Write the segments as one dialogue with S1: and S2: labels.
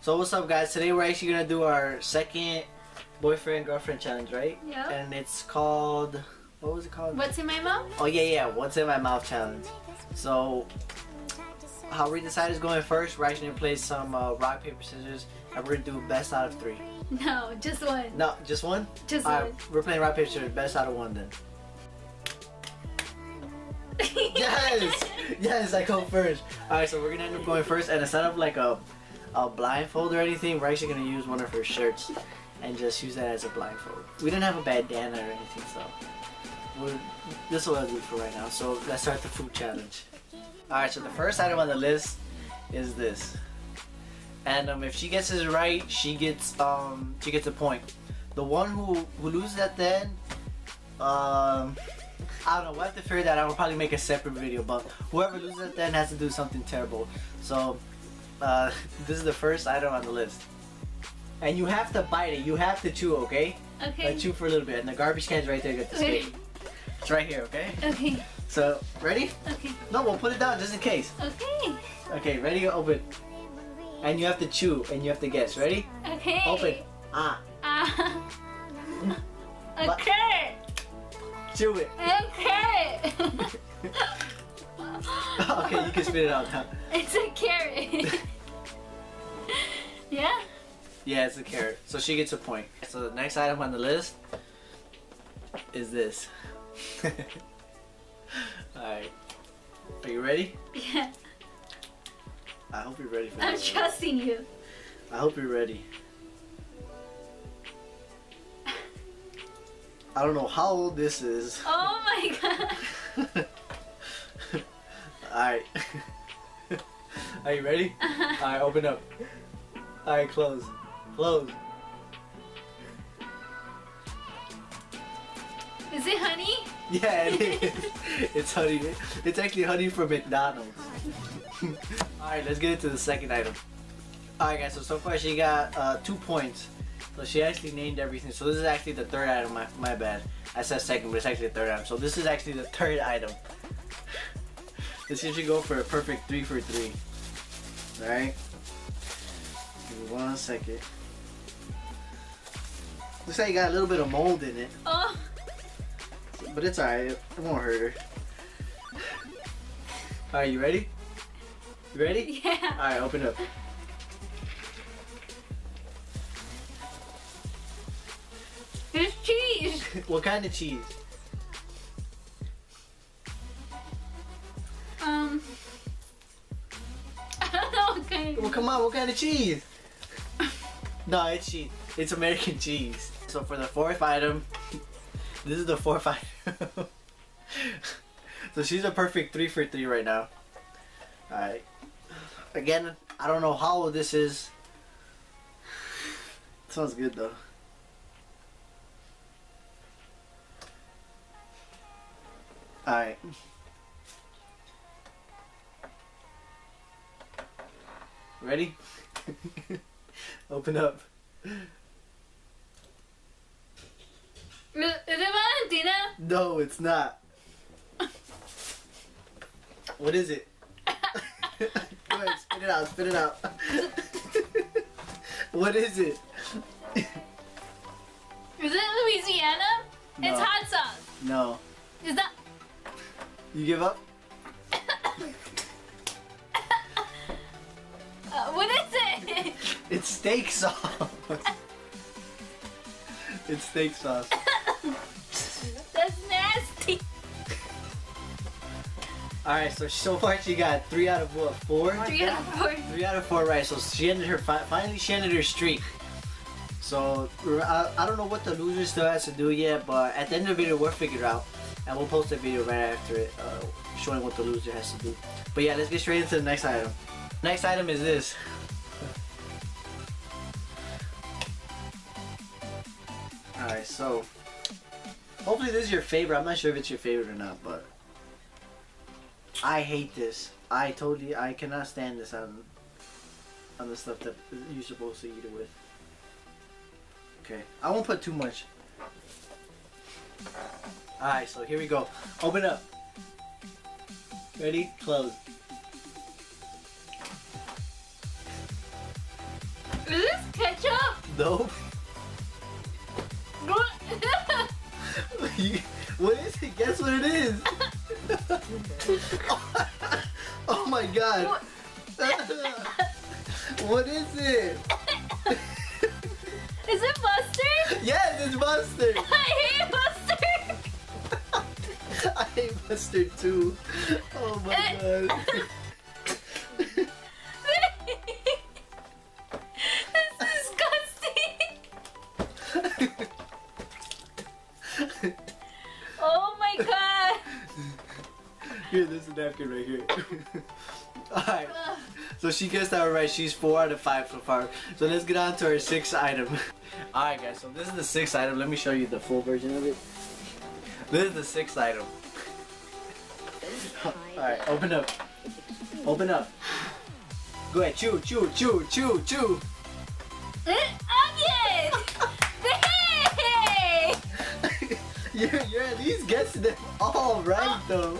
S1: So what's up guys? Today we're actually gonna do our second boyfriend girlfriend challenge, right?
S2: Yeah.
S1: And it's called what was it called?
S2: What's in my mouth?
S1: Oh yeah, yeah. What's in my mouth challenge. So how we decide is going first. We're actually gonna play some uh, rock paper scissors, and we're gonna do best out of three.
S2: No, just one.
S1: No, just one.
S2: Just
S1: All
S2: one.
S1: right, we're playing rock paper scissors. Best out of one then. Yes, yes. I go first. All right, so we're gonna end up going first, and instead of like a a blindfold or anything, we're actually gonna use one of her shirts and just use that as a blindfold. We didn't have a bandana or anything, so this will do for right now. So let's start the food challenge. Alright, so the first item on the list is this. And um, if she gets it right, she gets um she gets a point. The one who who loses at the end, um I don't know, we'll have to figure that out. We'll probably make a separate video, but whoever loses at the end has to do something terrible. So uh, this is the first item on the list. And you have to bite it. You have to chew, okay?
S2: Okay.
S1: Like chew for a little bit. And the garbage can's right there. The
S2: Okay.
S1: It's right here, okay?
S2: Okay.
S1: So, ready?
S2: Okay.
S1: No, we'll put it down just in case.
S2: Okay.
S1: Okay, ready? Open. And you have to chew and you have to guess. Ready?
S2: Okay.
S1: Open. Ah.
S2: Ah.
S1: But-
S2: okay.
S1: Chew it.
S2: Okay.
S1: okay, you can spit it out now.
S2: It's a carrot. Yeah.
S1: Yeah, it's a carrot. So she gets a point. So the next item on the list is this. Alright. Are you ready?
S2: Yeah.
S1: I hope you're ready for
S2: I'm
S1: this. one.
S2: trusting you.
S1: I hope you're ready. I don't know how old this is.
S2: Oh my god.
S1: Alright. Are you ready? Uh-huh. Alright, open up. Alright, close. Close.
S2: Is it honey?
S1: Yeah, it is. It's honey. It's actually honey from McDonald's. Alright, let's get into the second item. Alright guys, so so far she got uh, two points. So she actually named everything. So this is actually the third item, my, my bad. I said second, but it's actually the third item. So this is actually the third item. This should go for a perfect three for three. Alright? One second. Looks like you got a little bit of mold in it.
S2: Oh.
S1: But it's alright, it won't hurt her. Alright, you ready? You ready?
S2: Yeah.
S1: Alright, open up.
S2: There's cheese.
S1: what kind of cheese?
S2: Um. I don't know what kind.
S1: Well, come on, what kind of cheese? No, it's cheese. It's American cheese. So for the fourth item, this is the fourth item. so she's a perfect three for three right now. Alright. Again, I don't know how old this is. Sounds good though. Alright. Ready? Open up.
S2: Is, it Valentina?
S1: No, it's not. What is it? Go ahead, spit it out, spit it out. what is it?
S2: Is it Louisiana? It's hot sauce.
S1: No.
S2: Is that?
S1: You give up?
S2: Uh, what is?
S1: It's steak sauce. it's steak sauce.
S2: That's nasty.
S1: Alright, so so far she got three out of what? Four?
S2: Three out of four.
S1: Three out of four right. So she ended her fi- finally she ended her streak. So I, I don't know what the loser still has to do yet, but at the end of the video we'll figure it out, and we'll post a video right after it, uh, showing what the loser has to do. But yeah, let's get straight into the next item. Next item is this. Hopefully this is your favorite. I'm not sure if it's your favorite or not, but I hate this. I totally I cannot stand this on on the stuff that you're supposed to eat it with. Okay, I won't put too much. Alright, so here we go. Open up. Ready? Close.
S2: Is this ketchup?
S1: Nope. What is it? Guess what it is? oh my god.
S2: What?
S1: is it?
S2: Is it mustard?
S1: Yes, it's mustard.
S2: I hate mustard.
S1: I hate mustard too. Oh my god. Napkin right here. Alright, so she guessed that right. She's four out of five so far. So let's get on to our sixth item. Alright guys, so this is the sixth item. Let me show you the full version of it. This is the sixth item. Alright, open up. Open up. Go ahead, chew, chew, chew, chew, chew.
S2: Onion! Hey!
S1: you're, you're at least guessing them all right though.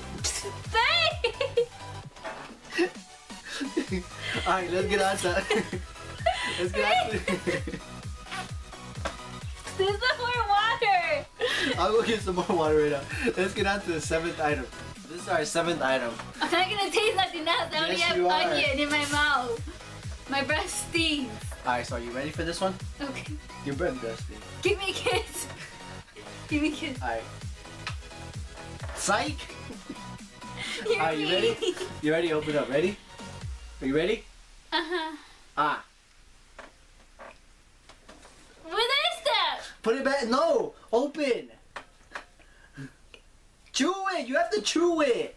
S1: Alright, let's get on to Let's get on to
S2: There's no more water!
S1: I'll go get some more water right now. Let's get on to the seventh item. This is our seventh item.
S2: I'm not gonna taste nothing else. I only
S1: Yes,
S2: have
S1: you
S2: onion in my mouth. My breath stinks.
S1: Alright, so are you ready for this one?
S2: Okay.
S1: Your breath does stink.
S2: Give me a kiss. Give me a kiss.
S1: Alright. Psych! Are you ready? You ready? Open up. Ready? Are you ready?
S2: Uh-huh.
S1: Ah.
S2: What is that?
S1: Put it back. No! Open! Chew it! You have to chew it!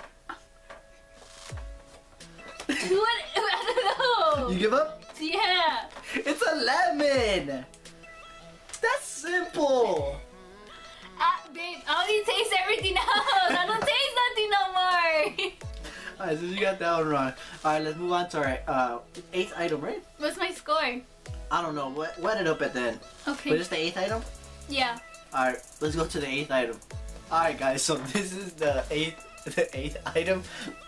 S2: What? I don't know.
S1: You give up?
S2: Yeah.
S1: It's a lemon! That's simple!
S2: Ah, babe, I only taste everything else. I don't
S1: Alright, so you got that one wrong. Alright, let's move on to our uh, eighth item, right?
S2: What's my score?
S1: I don't know. Wet, wet it up at the end. But
S2: Okay.
S1: it's the eighth item?
S2: Yeah.
S1: Alright, let's go to the eighth item. Alright guys, so this is the eighth the eighth item.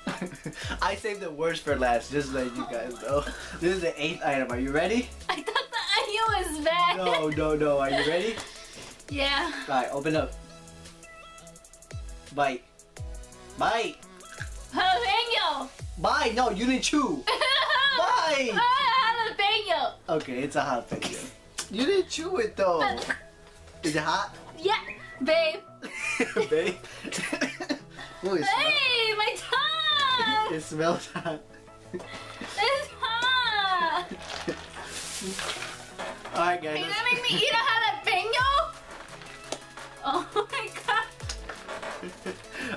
S1: I saved the worst for last, just let you guys know. This is the eighth item. Are you ready?
S2: I thought the onion was bad.
S1: No, no, no. Are you ready?
S2: Yeah.
S1: Alright, open up. Bite. Bite.
S2: Jalapeno.
S1: Bye. No, you didn't chew. Bye.
S2: Jalapeno.
S1: Okay, it's a jalapeno. You didn't chew it though. Is it hot?
S2: Yeah, babe.
S1: Babe. Ooh, it,
S2: Hey, my tongue.
S1: it smells hot.
S2: It's hot.
S1: Alright
S2: Can
S1: guys.
S2: you
S1: let's-
S2: make me eat a jalapeno? Oh my god.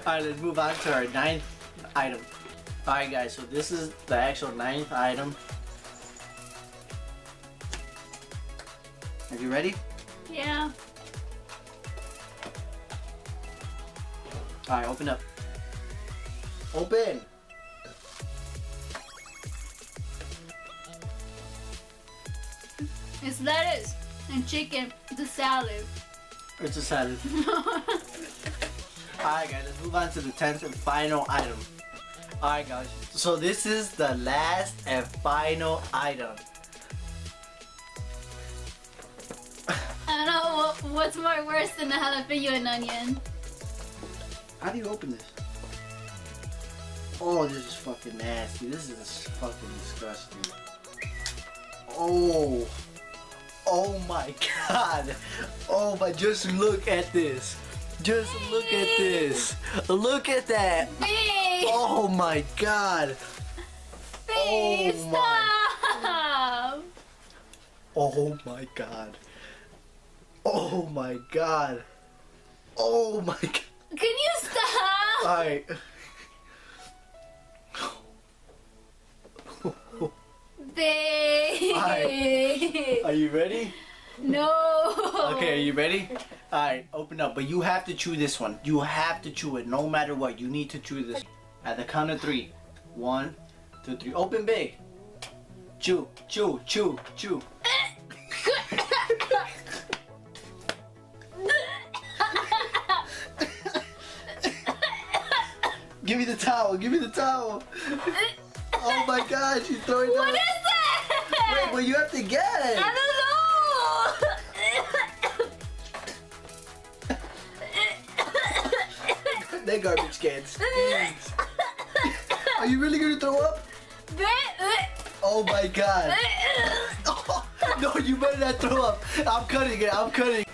S1: Alright, let's move on to our ninth item. Alright guys, so this is the actual ninth item. Are you ready?
S2: Yeah.
S1: Alright, open up. Open!
S2: It's lettuce and chicken. The salad.
S1: It's a salad. Alright guys, let's move on to the tenth and final item. Alright guys, so this is the last and final item.
S2: I don't know what's more worse than a jalapeno and onion.
S1: How do you open this? Oh, this is fucking nasty. This is fucking disgusting. Oh. Oh my god. Oh my, just look at this. Just look at this. Look at that. Oh my god.
S2: Babe,
S1: oh my-
S2: stop!
S1: Oh my god. Oh my god. Oh my god.
S2: Can you stop?
S1: Alright.
S2: Babe!
S1: Are you ready?
S2: No!
S1: Okay, are you ready? Alright, open up. But you have to chew this one. You have to chew it no matter what. You need to chew this. At the count of three. One, two, three. Open big. Chew, chew, chew, chew. Give me the towel. Give me the towel. Oh my god, she's throwing
S2: What
S1: up.
S2: is that?
S1: Wait, but you have to guess.
S2: I don't know.
S1: They're garbage cans. Are you really gonna throw up? Oh my god. no, you better not throw up. I'm cutting it. I'm cutting.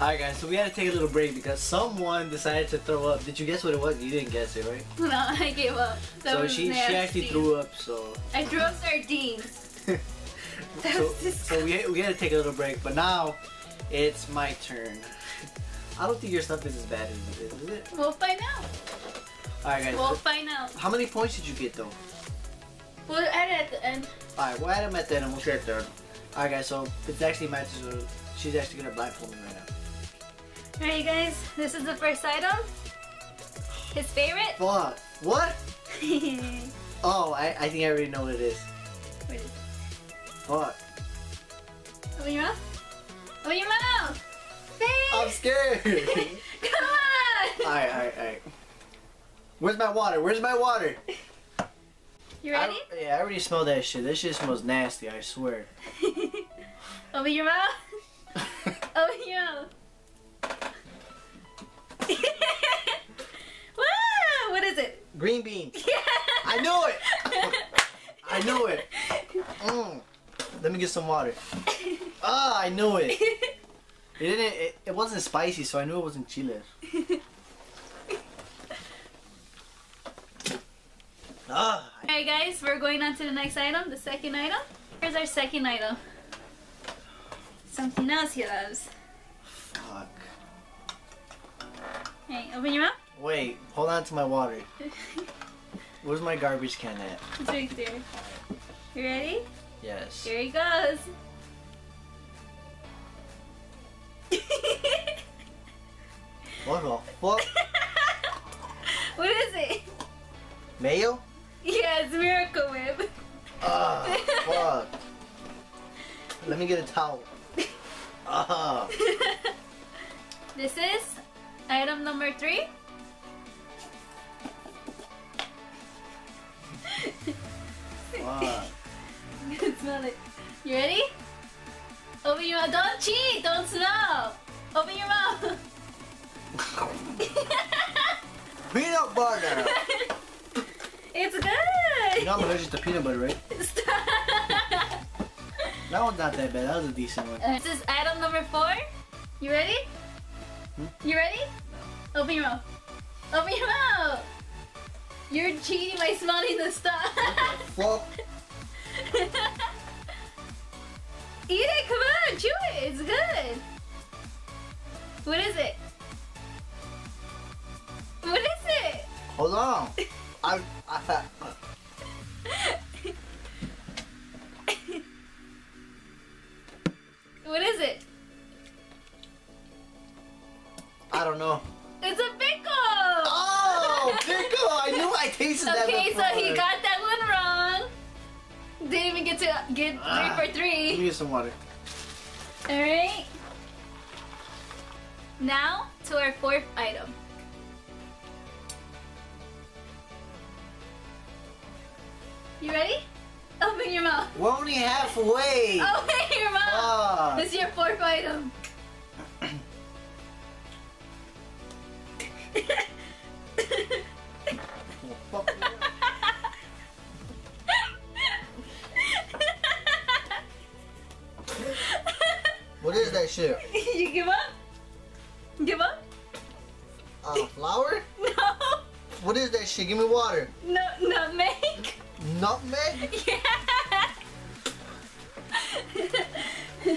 S1: Alright guys, so we had to take a little break because someone decided to throw up. Did you guess what it was? You didn't guess it, right?
S2: no, I gave up. That
S1: so
S2: was
S1: she, she actually threw up, so
S2: I threw up sardines. That
S1: so,
S2: was
S1: so we, we had to take a little break, but now it's my turn. I don't think your stuff is as bad as it is, is it?
S2: We'll find out.
S1: Alright guys,
S2: We'll find out.
S1: how many points did you get though?
S2: We'll add it at the end.
S1: Alright, we'll add them at the end and we'll share it there. Alright guys, so it's actually my turn, she's actually gonna blindfold me right now.
S2: Alright, guys. This is the first item. His favorite.
S1: Fuck. What?
S2: what
S1: Oh, I, I think I already know what it is.
S2: is it?
S1: Fuck.
S2: Open your mouth. Open your mouth. Face!
S1: I'm scared.
S2: Come on.
S1: alright, alright, alright. Where's my water? Where's my water?
S2: You ready?
S1: I, yeah, I already smelled that shit. That shit smells nasty, I swear.
S2: Open your mouth. Open your mouth. Whoa, what is it?
S1: Green bean.
S2: Yeah.
S1: I knew it. I knew it. Mm. Let me get some water. Ah, I knew it. It didn't. It, it wasn't spicy, so I knew it wasn't chile.
S2: Alright guys, we're going on to the next item, the second item. Here's our second item. Something else he loves.
S1: fuck.
S2: Hey, open your mouth.
S1: Wait, hold on to my water. Where's my garbage can at?
S2: It's right there. You ready?
S1: Yes.
S2: Here he goes.
S1: What the fuck?
S2: what is it?
S1: Mayo?
S2: Yeah, it's Miracle Whip.
S1: Ah, fuck. Let me get a towel. Ah.
S2: this is item number three.
S1: Fuck.
S2: You can smell it. You ready? Open your mouth. Don't cheat. Don't smell. Open your mouth.
S1: Peanut butter!
S2: It's good.
S1: You know I'm allergic to peanut butter, right?
S2: Stop.
S1: That one's not that bad. That was a decent one.
S2: This is item number four. You ready?
S1: Hmm?
S2: You ready? Open your mouth. Open your mouth. You're cheating by smelling the stuff.
S1: Fuck.
S2: Eat it, come on, chew it. It's good. What is it? What is it?
S1: Hold on. I,
S2: What is it?
S1: I don't know.
S2: It's a pickle.
S1: Oh, pickle! I knew I tasted that
S2: Okay, so he got that one wrong. Didn't even get to get
S1: Ah.
S2: three for
S1: Let me
S2: three.
S1: some water.
S2: All right. Now to our fourth item. You ready? Open your mouth.
S1: We're only halfway.
S2: Open your mouth.
S1: Fuck.
S2: This is your fourth item.
S1: What is that shit?
S2: you give up? Give up?
S1: Uh, flour?
S2: No.
S1: What is that shit? Give me water.
S2: No, nutmeg.
S1: Nutmeg?
S2: Yeah.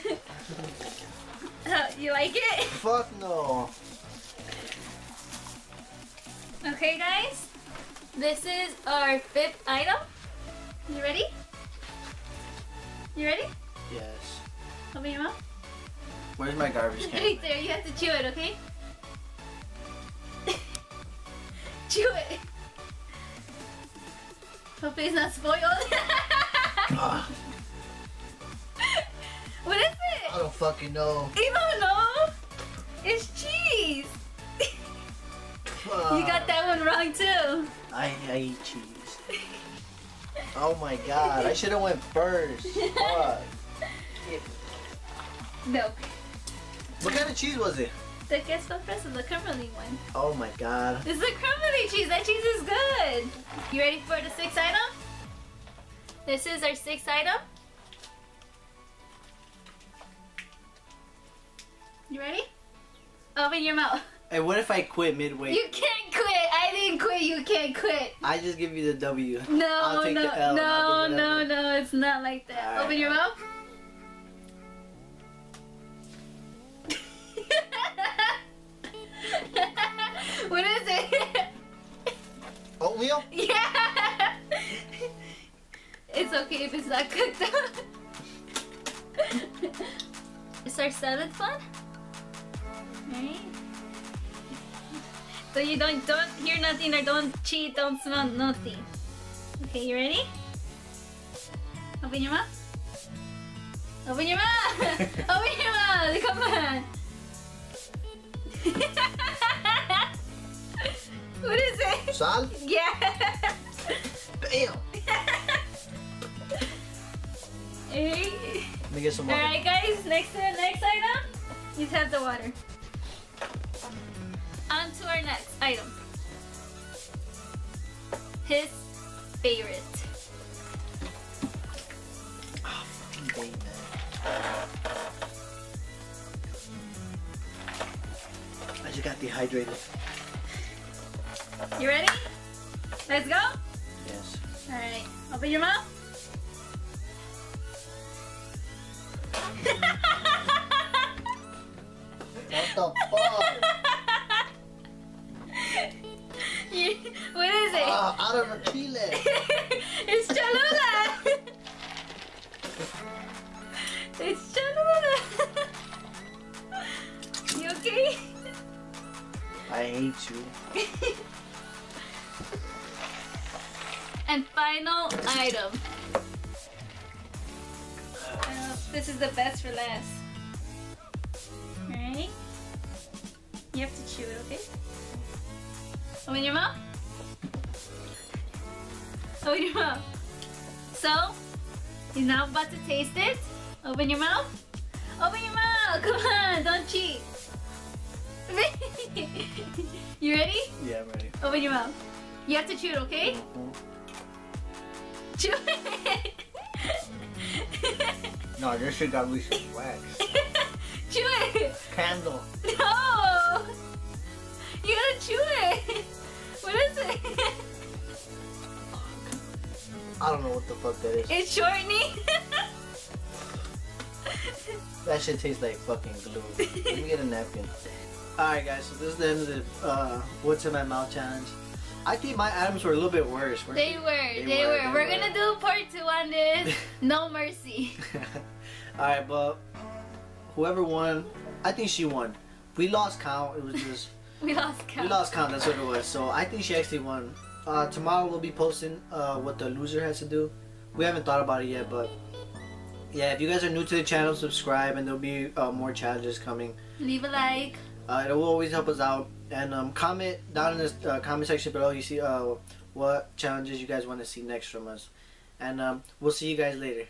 S2: Uh, you like it?
S1: Fuck no.
S2: Okay, guys. This is our fifth item. You ready? You ready?
S1: Yes.
S2: Open your mouth.
S1: Where's my garbage can?
S2: Right there. You have to chew it, okay? chew it. Hopefully it's not spoiled. What is it?
S1: I don't fucking know.
S2: You don't know? It's cheese. You got that one wrong too.
S1: I, I eat cheese. Oh my god, I should have went first. Fuck.
S2: No.
S1: What kind of cheese was it?
S2: The queso fresco, the crumbly one.
S1: Oh my god.
S2: This is a crumbly cheese. That cheese is good. You ready for the sixth item? This is our sixth item. You ready? Open your mouth.
S1: Hey, what if I quit midway?
S2: You can't quit. I didn't quit. You can't quit.
S1: I just give you the W.
S2: No,
S1: I'll take
S2: no,
S1: the L
S2: no, no, no. It's not like that. Open your mouth.
S1: Oatmeal?
S2: Yeah. It's okay if it's not cooked up. it's our seventh one. Right. So you don't don't hear nothing or don't cheat, don't smell nothing. Okay, you ready? Open your mouth. Open your mouth. Open your mouth. Come on. What is it?
S1: Sal?
S2: Yeah.
S1: Damn.
S2: Hey.
S1: Let me get some water.
S2: Alright guys, next to the next item, you have the water. On to our next item. His favorite.
S1: Ah, fucking. I just got dehydrated.
S2: You ready? Let's go?
S1: Yes.
S2: Alright, open your mouth.
S1: What the fuck?
S2: You- what is it?
S1: Ah, out of a chile.
S2: it's Cholula! it's Cholula! you okay?
S1: I hate you.
S2: Final item. Uh, this is the best for last. Alright? You have to chew it, okay? Open your mouth. Open your mouth. So, he's now about to taste it. Open your mouth. Open your mouth. Come on, don't cheat. you ready?
S1: Yeah, I'm ready.
S2: Open your mouth. You have to chew it, okay? Chew it.
S1: No, this shit got me some wax.
S2: chew it.
S1: Candle.
S2: No. You gotta chew it. What is it?
S1: I don't know what the fuck that is.
S2: It's shortening.
S1: That shit tastes like fucking glue. Let me get a napkin. Alright guys, so this is the end of the uh, what's in my mouth challenge. I think my items were a little bit worse.
S2: they were. They,
S1: They
S2: were.
S1: were, they
S2: We're
S1: were.
S2: gonna do part two on this. No mercy.
S1: Alright, but whoever won, I think she won. We lost count. It was just
S2: We lost count.
S1: we lost count. That's what it was. So I think she actually won. Uh, tomorrow we'll be posting uh, what the loser has to do. We haven't thought about it yet, but yeah, if you guys are new to the channel, subscribe, and there'll be uh, more challenges coming.
S2: Leave a like.
S1: Uh, it will always help us out and um, comment down in the uh, comment section below. You see uh, what challenges you guys want to see next from us, and um, we'll see you guys later.